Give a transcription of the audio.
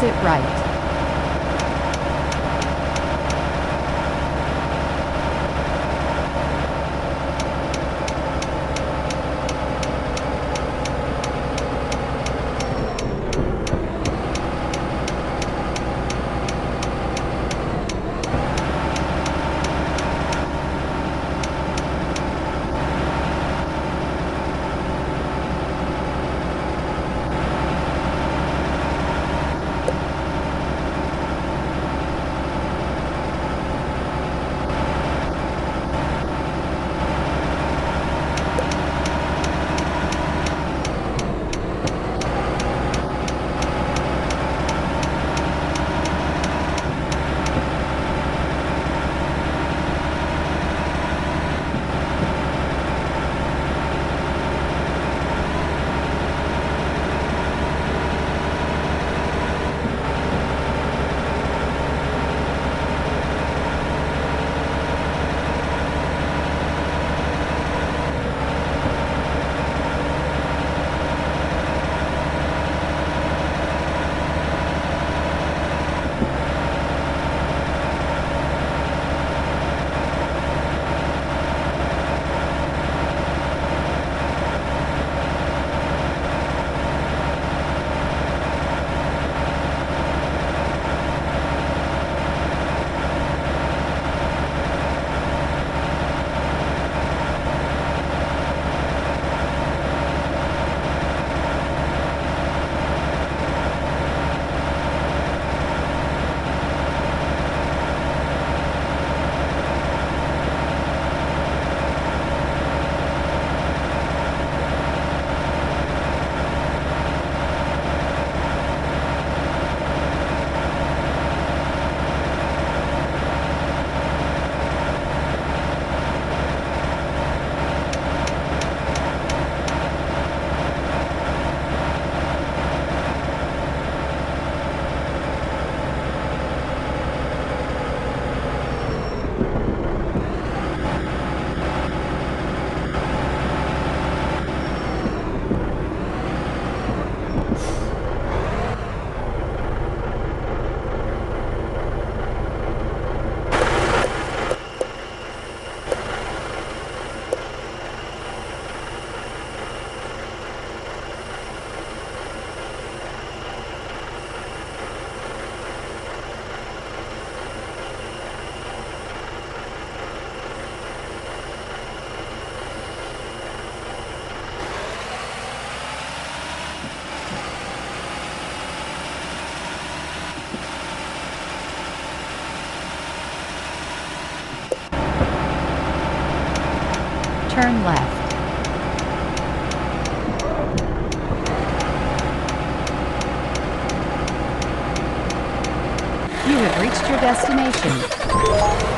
Exit right. Turn left. You have reached your destination.